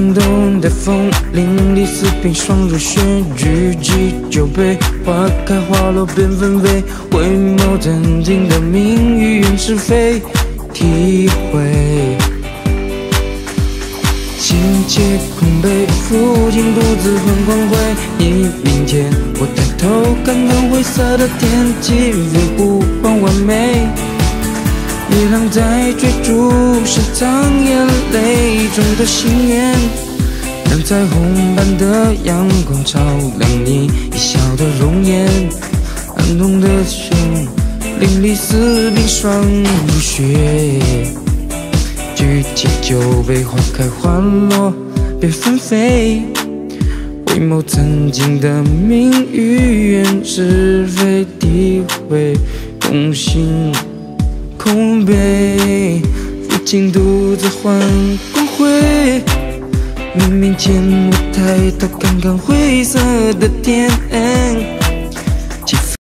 凛冬的风，淋漓四冰霜如雪，举起酒杯，花开花落变纷飞，回眸曾经的命运是非，体会。心切空杯，抚琴独自混光辉。你明天，我抬头看看灰色的天际，飞舞。在追逐，深藏眼泪中的心愿，让彩虹般的阳光照亮你一笑的容颜。寒冬的心，淋漓似冰霜如雪。举起酒杯，花开花落别纷飞。回眸曾经的命与缘，是非体会，空心。空杯，父亲独自换光辉。明明见，我抬头看看灰色的天。